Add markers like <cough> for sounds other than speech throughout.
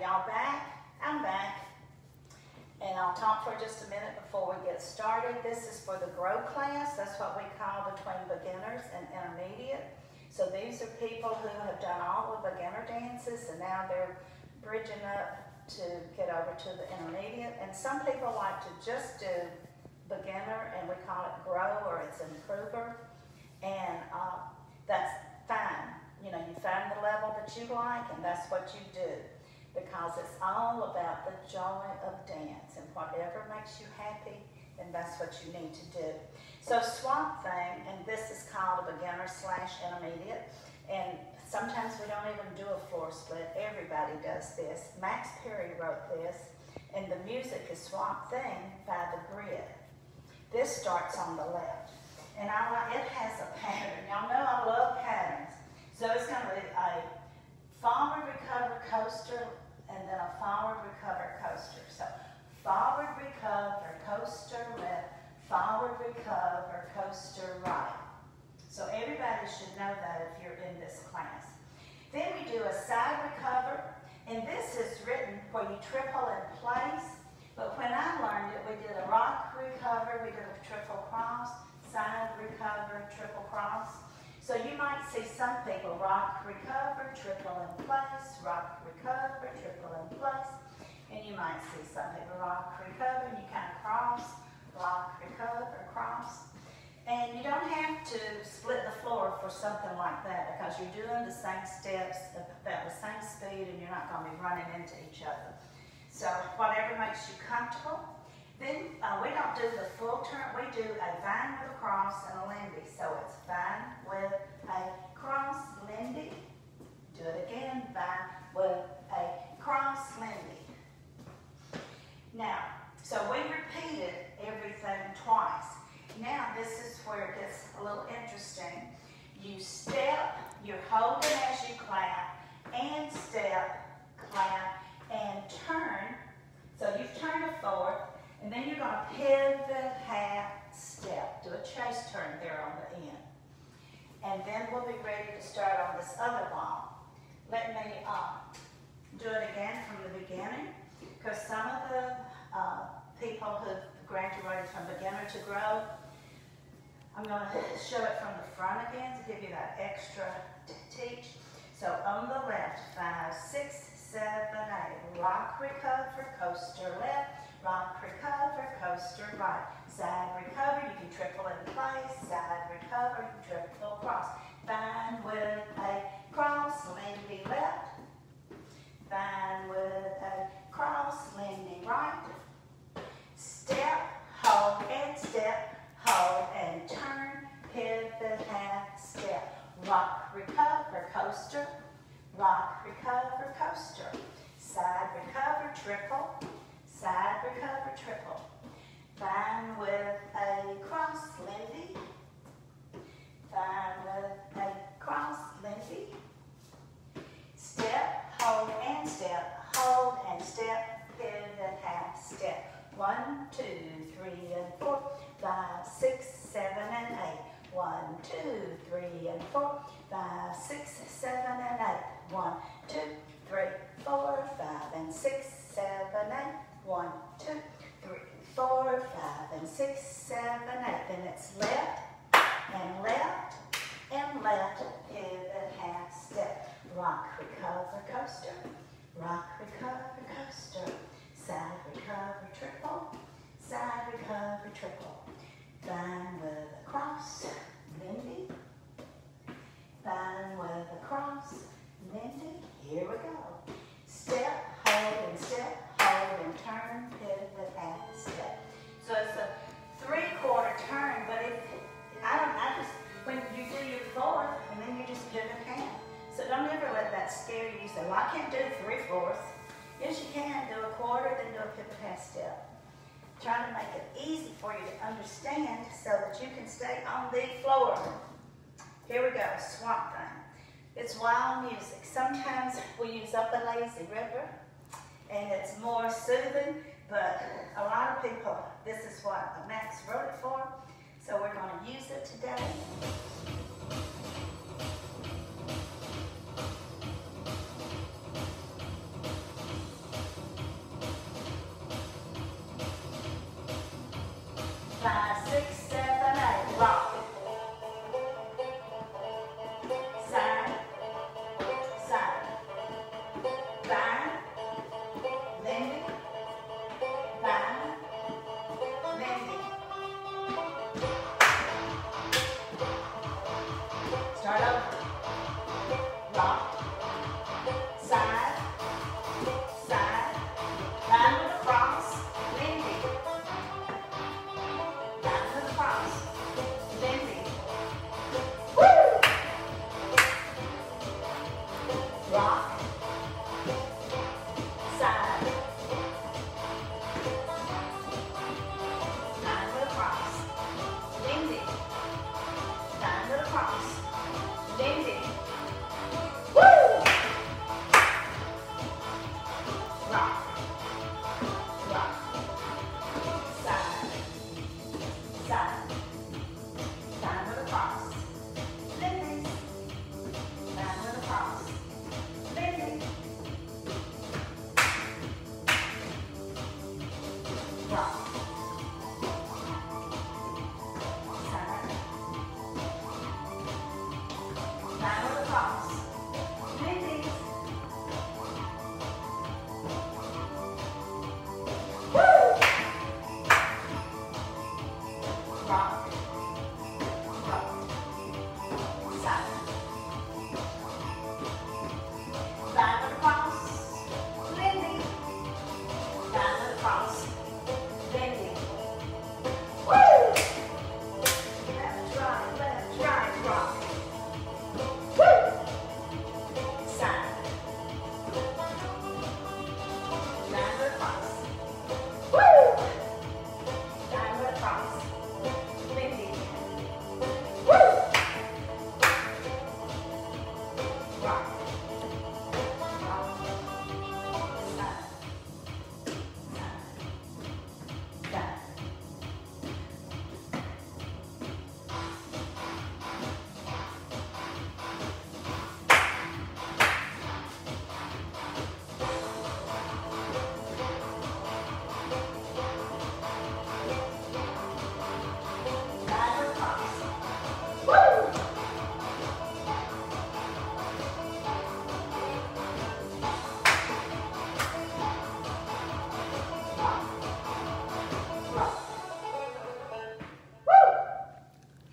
y'all back? I'm back. And I'll talk for just a minute before we get started. This is for the GROW class. That's what we call between beginners and intermediate. So these are people who have done all the beginner dances and now they're bridging up to get over to the intermediate. And some people like to just do beginner and we call it GROW or it's improver. And uh, that's fine. You know, you find the level that you like and that's what you do because it's all about the joy of dance and whatever makes you happy, then that's what you need to do. So swamp thing, and this is called a beginner slash intermediate, and sometimes we don't even do a floor split. Everybody does this. Max Perry wrote this, and the music is Swamp Thing by The Grid. This starts on the left, and I it has a pattern. Y'all know I love patterns. So it's going to be a forward recover coaster and then a forward recover coaster. So forward recover coaster left, forward recover coaster right. So everybody should know that if you're in this class. Then we do a side recover, and this is written where you triple in place. But when I learned it, we did a rock recover, we did a triple cross, side recover, triple cross. So you might see some people rock, recover, triple in place, rock, recover, triple in place. And you might see some people rock, recover, and you kind of cross, rock, recover, cross. And you don't have to split the floor for something like that because you're doing the same steps about the same speed and you're not going to be running into each other. So whatever makes you comfortable. Then uh, we don't do the full turn. We do a vine with a cross and a lindy. So it's and six, seven, eight. Then it's left and left and left, pivot, half step. Rock, recover, coaster. Rock, recover, coaster. Side, recover, triple. Side, recover, triple. Vine with a cross, Lindy. Vine with a cross, Lindy. Here we go. Step, hold, and step, hold and turn, pivot, half step. So it's a three-quarter turn, but if, I don't, I just, when you do your fourth, and then you just pivot half. So don't ever let that scare you. You say, well, I can't do three-fourths. Yes, you can. Do a quarter, then do a pivot half step. Trying to make it easy for you to understand so that you can stay on the floor. Here we go, swamp thing. It's wild music. Sometimes we use up a lazy river and it's more soothing, but a lot of people, this is what Max wrote it for, so we're going to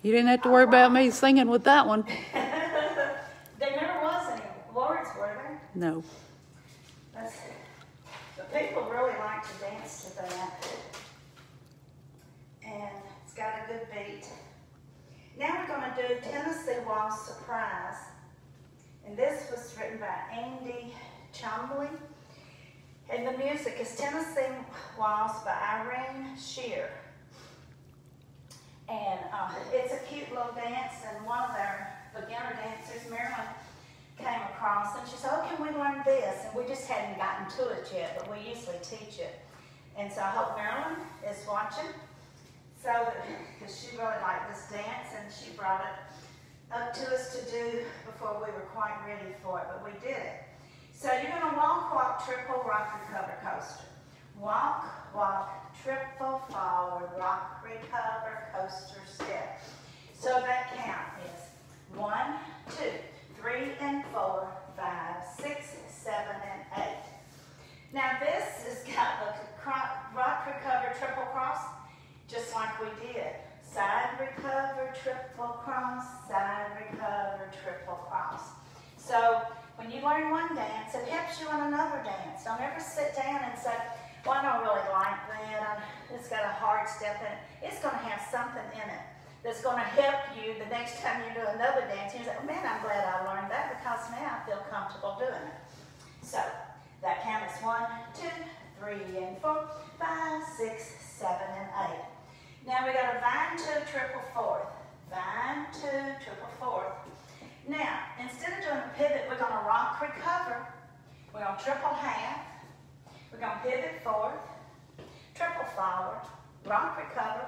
You didn't have to worry about me singing with that one. <laughs> There never was any words, were there? No. That's, but people really like to dance to that. And it's got a good beat. Now we're going to do Tennessee Waltz Surprise. And this was written by Andy Chumbley. And the music is Tennessee Waltz by Irene Sheer. And uh, it's a cute little dance, and one of our beginner dancers, Marilyn, came across and she said, Oh, can we learn this? And we just hadn't gotten to it yet, but we usually teach it. And so I hope Marilyn is watching. So, because she really liked this dance and she brought it up to us to do before we were quite ready for it, but we did it. So you're going to walk, walk, triple, rock, recover, coaster. Walk, walk, triple, forward, rock, recover, coaster, step. So that count is one, two, three, and four, five, six, seven, and eight. Now this has got rock, recover, triple cross, just like we did. Side recover, triple cross, side recover, triple cross. So when you learn one dance, it helps you in another dance. Don't ever sit down and say, well, I don't really like that. It's got a hard step in it. It's going to have something in it that's going to help you the next time you do another dance. You say, oh, man, I'm glad I learned that because now I feel comfortable doing it. So that count is one, two, three, and four, five, six, seven, and eight. Now we got a vine two, triple fourth. Vine two, triple fourth. Now, instead of doing a pivot, we're going to rock recover. We're to triple half. We're to pivot fourth, triple forward, rock recover,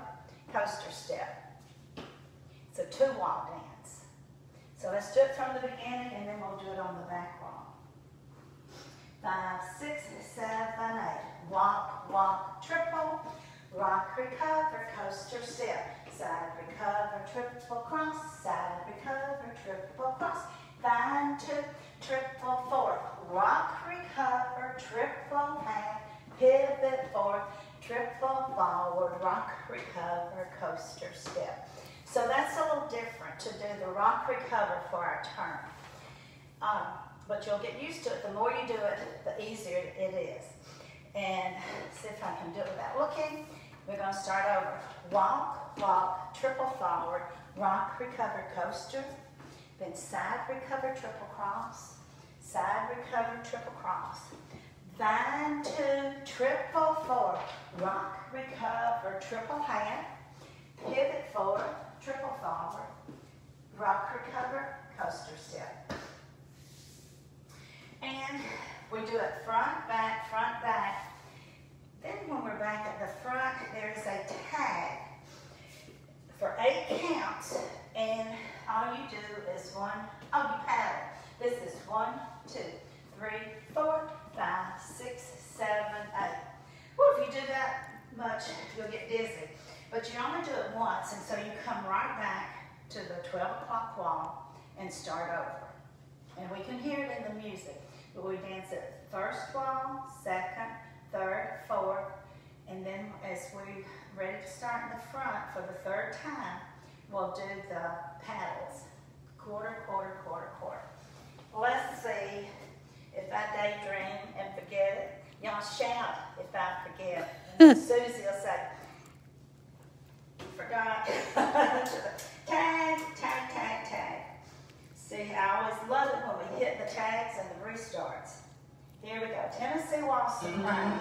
coaster step. It's a two walk dance. So let's do it from the beginning and then we'll do it on the back wall. Five, six, seven, eight. Walk, walk, triple, rock, recover, coaster step. Side recover, triple cross, side recover, triple cross. Vine two, triple four. Rock, recover, triple half, pivot forward, triple forward, rock, recover, coaster step. So that's a little different to do the rock recover for our turn. Um, but you'll get used to it. The more you do it, the easier it is. And see if I can do it without looking. We're going to start over. Walk, walk, triple forward, rock, recover, coaster. Then side recover, triple cross. Side recover, triple cross. Vine two, triple four. Rock, recover, triple hand. Pivot forward, triple forward. Rock, recover, coaster step. And we do it front, back, front, back. Then when we're back at the front, there is a tag for eight counts. And all you do is one, oh, you paddle. This is one, two, three, four, five, six, seven, eight. Well, if you do that much, you'll get dizzy. But you only do it once, and so you come right back to the 12 o'clock wall and start over. And we can hear it in the music. But we dance it first wall, second, third, fourth, and then as we're ready to start in the front for the third time, we'll do the paddles. Quarter, quarter, quarter, quarter. Let's see if I daydream and forget it. Y'all shout if I forget. <laughs> Susie will say, forgot. <laughs> tag, tag, tag, tag. See, I always love it when we hit the tags and the restarts. Here we go. Tennessee Waltz Surprise.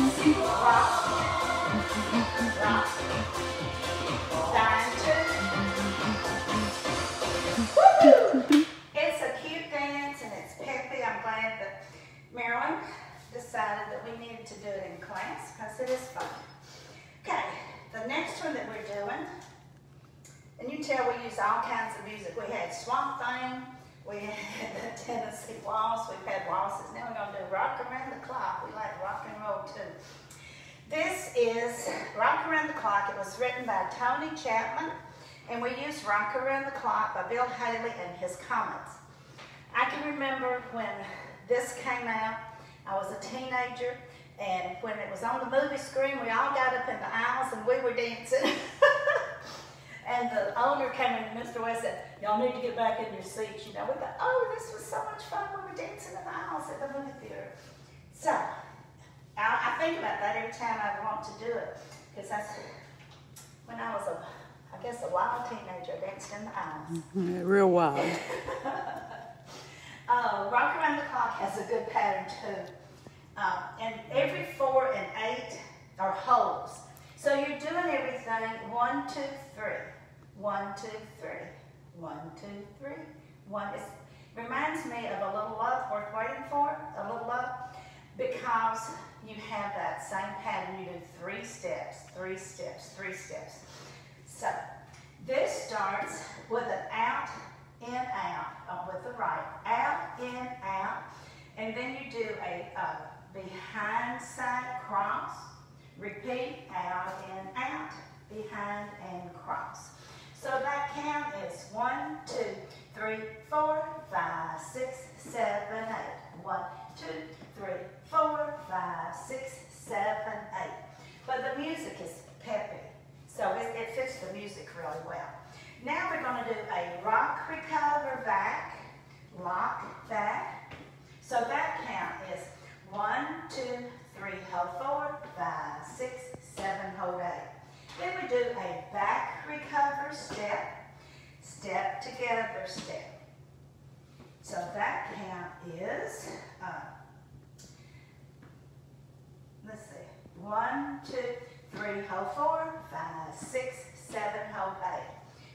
It's a cute dance and it's peppy. I'm glad that Marilyn decided that we needed to do it in class because it is fun. Okay, the next one that we're doing, and you tell we use all kinds of music. We had Swamp Thing, we had the Tennessee Waltz, we've had waltzes. Now we're going to do Rock Around the Clock. We like rock and roll too. This is Rock Around the Clock. It was written by Tony Chapman, and we used Rock Around the Clock by Bill Haley and his Comets. I can remember when this came out, I was a teenager, and when it was on the movie screen, we all got up in the aisles and we were dancing. <laughs> and the owner came in, Mr. West said, Y'all need to get back in your seats. You know, we thought, oh, this was so much fun. When we were dancing in the aisles. at the movie theater. So, I, I think about that every time I want to do it, because that's when I was a, I guess a wild teenager, I danced in the aisles. Yeah, real wild. <laughs> Uh, Rock Around the Clock has a good pattern too. Uh, and every four and eight are holes. So you're doing everything one, two, three, one, two, three, one, two, three, one. It reminds me of a little love worth waiting for, a little love, because you have that same pattern. You do three steps, three steps, three steps. So this starts with an out, in, out, uh, with the right, out, in, out, and then you do a uh, behind side cross, repeat, out, in, out, behind, and cross. So that count is one, two, three, four, five, six, seven, eight. One, two, three, four, five, six, seven, eight. But the music is peppy, so it, it fits the music really well. Now we're going to do a rock recover back, lock back. So that count is one, two, three, hold four, five, six, seven, hold eight. Then we do a back recover step, step together step. So that count is, uh, let's see, one, two, three, hold four, five, six, seven, hold eight.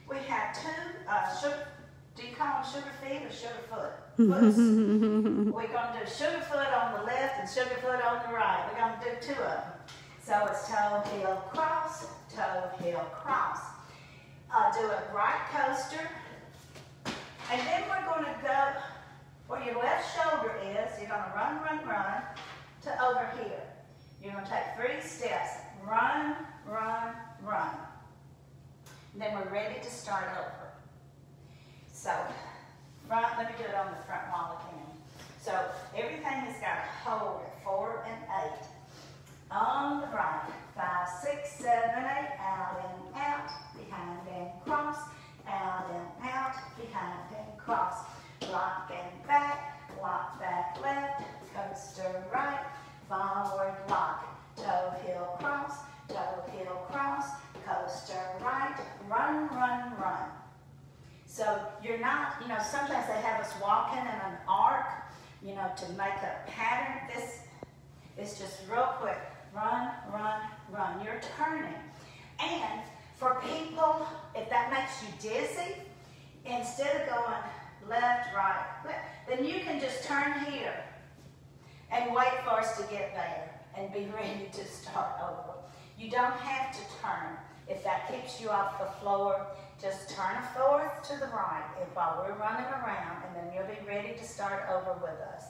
We have two uh, sugar, do you call them sugar feet or sugar foot? Foots. We're going to do sugar foot on the left and sugar foot on the right. We're going to do two of them. So it's toe, heel, cross, toe, heel, cross. Uh, do a right coaster. And then we're going to go where your left shoulder is. You're going to run, run, run to over here. You're going to take three steps. Run, run, run. And then we're ready to start over. So, front, let me do it on the front I can. So, everything has got a hold at four and eight. On the right, five, six, seven, eight, out and out, behind and cross, out and out, behind and cross. Lock and back, lock back left, coaster right, forward lock, toe heel cross, toe heel cross, coaster right, run, run, run. So you're not, you know, sometimes they have us walking in an arc, you know, to make a pattern. This is just real quick. Run, run, run. You're turning. And for people, if that makes you dizzy, instead of going left, right, left, then you can just turn here and wait for us to get there and be <laughs> ready to start over. You don't have to turn. If that keeps you off the floor, just turn a fourth to the right And while we're running around, and then you'll be ready to start over with us.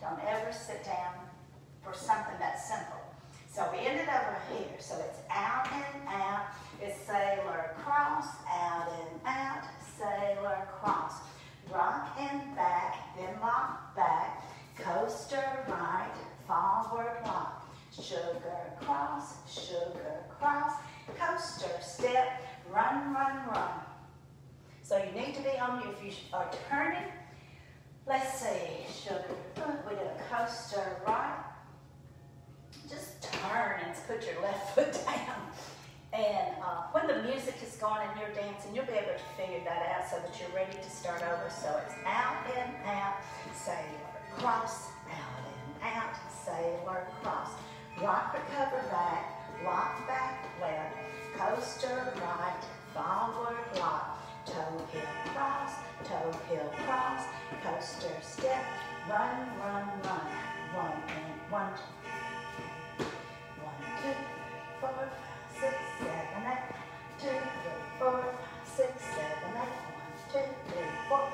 Don't ever sit down for something that's simple. So we ended over here. So it's out and out. It's sailor cross, out and out, sailor cross. Rock and back, then lock back, coaster right, forward lock. Sugar cross, sugar cross, coaster step, run, run, run. So you need to be on you if you are turning. Let's see, sugar, we did a coaster right. Just turn and put your left <laughs> foot down. And uh, when the music is gone and you're dancing, you'll be able to figure that out so that you're ready to start over. So it's out and out, sailor, cross, out and out, sailor, cross. Rock, recover back, lock back left, coaster right, forward lock, toe heel cross, toe heel cross, coaster step, run, run, run, one and one, two, four, six, seven, eight, two, three, four, six, seven, eight, one, two, three, four,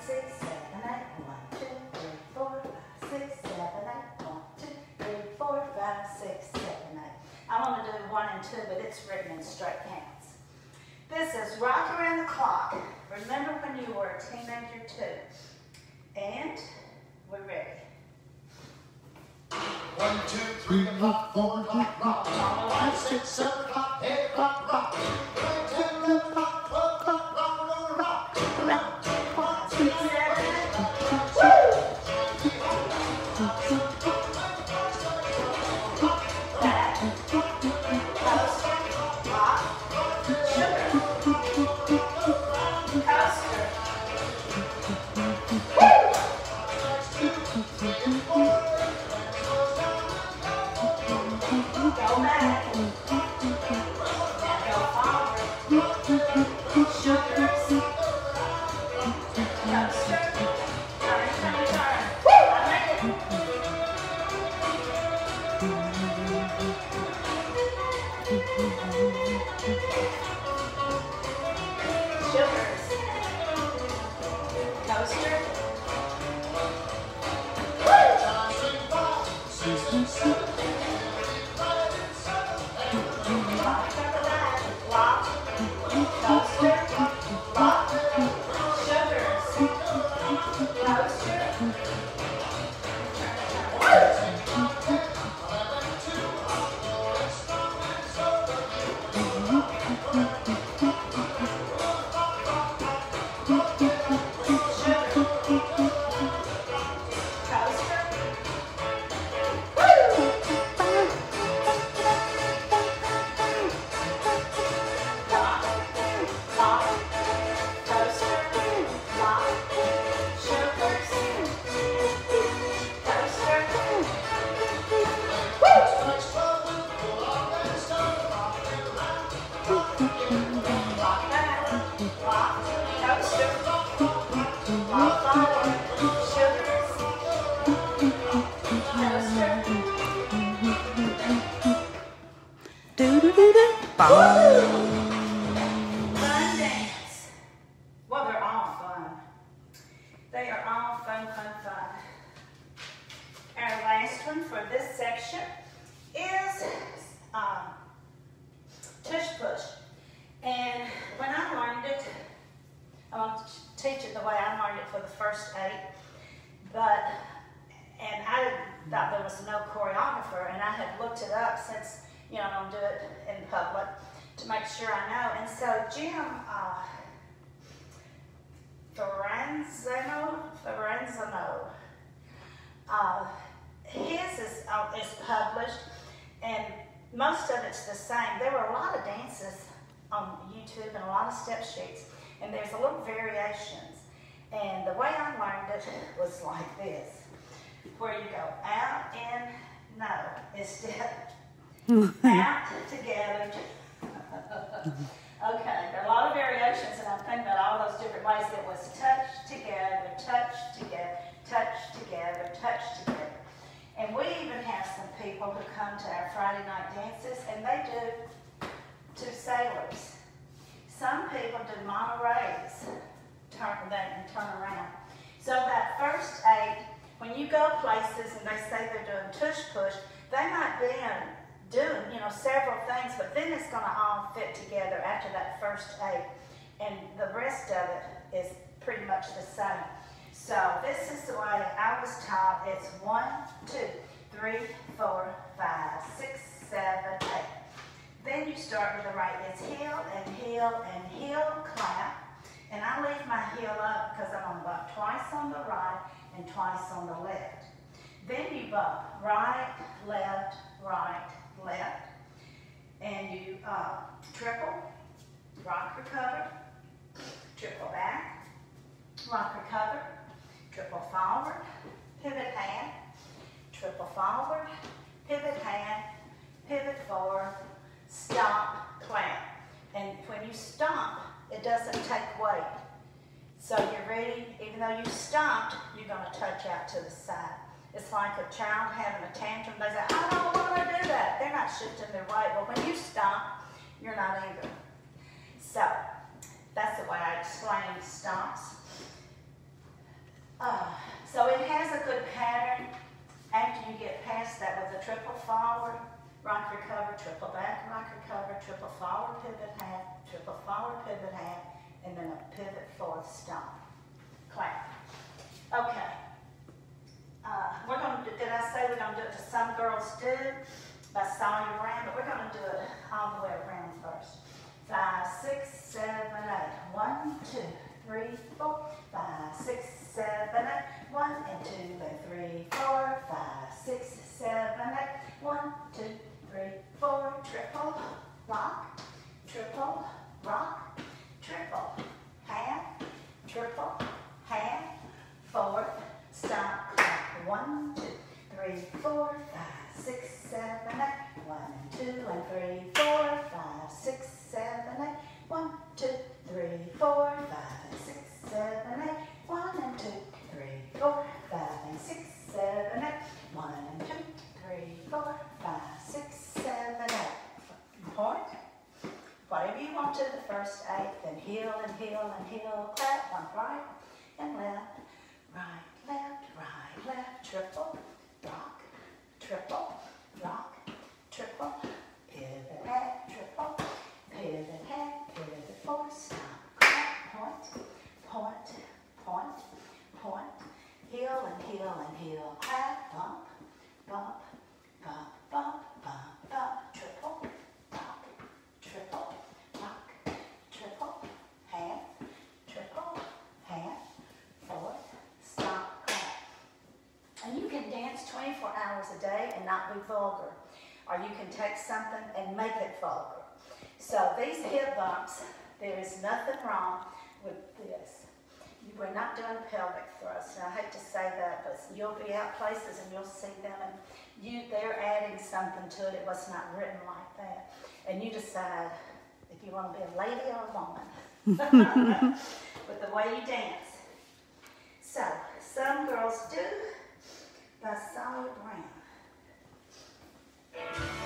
six, seven, eight, one, two, three, four, six, seven, eight, one, two, three, four, five, six, seven, eight. I want to do one and two, but it's written in straight counts. This is Rock Around the Clock. Remember when you were a teenager too. And we're ready. One, two, three o'clock, four rock. Five, six, seven eight rock. Published, and most of it's the same. There were a lot of dances on YouTube and a lot of step sheets, and there's a little variations. And the way I learned it was like this, where you go out and no, instead <laughs> out together. okay, there are a lot of variations, and I'm thinking about all those different ways. It was touch together, touch together, touch together, touch together. And we even have some people who come to our Friday night dances, and they do two sailors. Some people do Monterey's, turn and turn around. So that first eight, when you go places and they say they're doing tush push, they might be doing, you know, several things, but then it's gonna all fit together after that first eight. And the rest of it is pretty much the same. So this is the way It's one, two, three, four, five, six, seven, eight. Then you start with the right. It's heel and heel and heel clap. And I leave my heel up because I'm going to bump twice on the right and twice on the left. Then you bump right, left, right, left. And you uh, triple, rock recover, triple back, rock recover, triple forward, pivot hand, triple forward, pivot hand, pivot forward, stop, clamp. And when you stomp, it doesn't take weight. So you're ready, even though you stomped, you're gonna touch out to the side. It's like a child having a tantrum. They say, I don't want to do that. They're not shifting their weight. But when you stomp, you're not either. So that's the way I explain stomps. pivot half, triple forward pivot half, and then a pivot forward stomp. Clap. Okay. Uh, we're going to do, did I say we're going to do it to some girls do by Sawyer Brown, but we're going to do it all the way around first. Five, six, seven, eight. One, two, three, four, five, six, seven, eight. One and two and three, four, five, six, seven, eight. One, two, three, four, triple, lock triple, rock, triple, half, triple, half, fourth stop, clap. One, two, three, four, five, six, seven, eight. One, two, and three, four, five, six, seven, eight. One, two, three, right and left, right, left, right, left, triple, rock, triple, rock, triple, pivot, head, triple, pivot, head, pivot, four, stop, clap, point, point, point, point, heel and heel and heel, clap, bump, bump, bump, bump, bump, bump, triple, rock, triple, rock, triple, hand, triple, hand, forward, stop, clap. And you can dance 24 hours a day and not be vulgar. Or you can take something and make it vulgar. So these hip bumps, there is nothing wrong with this. You- We're not doing pelvic thrusts. And I hate to say that, but you'll be out places and you'll see them and you, they're adding something to it. It was not written like that. And you decide if you want to be a lady or a woman <laughs> with the way you dance. So, some girls do the solid ground. Six,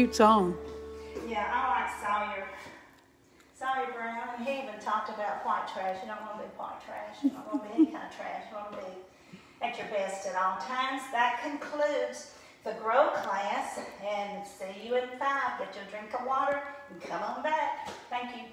Cute song. Yeah, I like Sawyer. Sawyer Brown. He even talked about white trash. You don't want to be white trash. You don't want to be any kind of trash. You want to be at your best at all times. That concludes the grow class. And see you in five. Get your drink of water and come on back. Thank you.